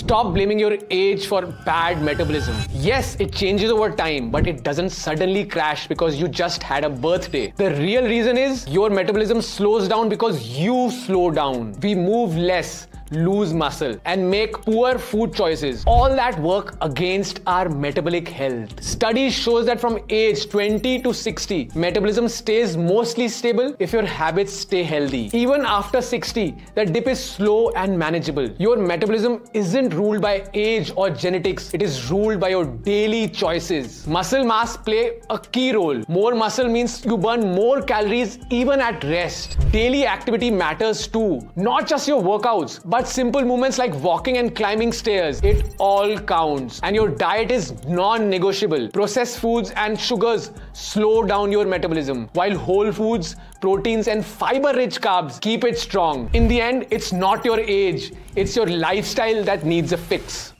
Stop blaming your age for bad metabolism. Yes, it changes over time, but it doesn't suddenly crash because you just had a birthday. The real reason is your metabolism slows down because you slow down. We move less lose muscle, and make poor food choices. All that work against our metabolic health. Studies shows that from age 20 to 60, metabolism stays mostly stable if your habits stay healthy. Even after 60, the dip is slow and manageable. Your metabolism isn't ruled by age or genetics, it is ruled by your daily choices. Muscle mass play a key role. More muscle means you burn more calories even at rest. Daily activity matters too, not just your workouts, but simple movements like walking and climbing stairs, it all counts. And your diet is non-negotiable. Processed foods and sugars slow down your metabolism, while whole foods, proteins and fiber-rich carbs keep it strong. In the end, it's not your age, it's your lifestyle that needs a fix.